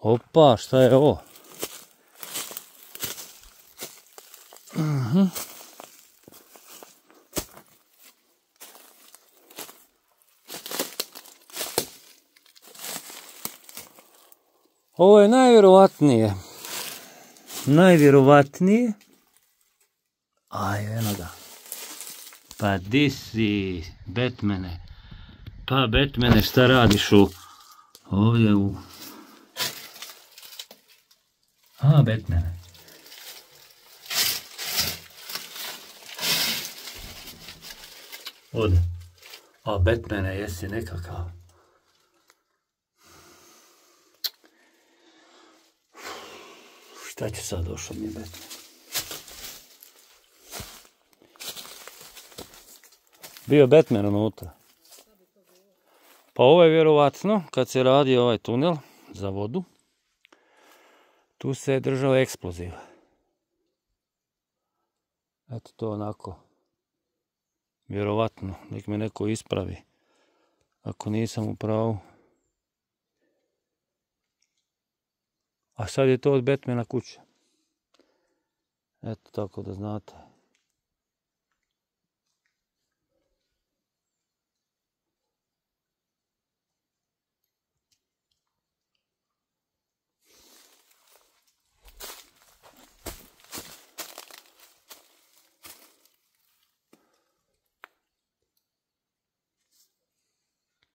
Opa, šta je ovo? Mhm. Ovo je najvjerovatnije. Najvjerovatnije. Aj, eno ga. Pa di si, Batmane? Pa Batmane, šta radiš u... Ovdje u... A, Batmane. Ode. A, Batmane, jesi nekakav. Šta će sad došao mi Batman? Bio je Batman unutra. Pa ovo je vjerovatno, kad se radi ovaj tunel za vodu, tu se je držao eksploziv. Eto to onako. Vjerovatno, nek me neko ispravi. Ako nisam u pravu. A sad je to od Batmana kuća. Eto tako da znate.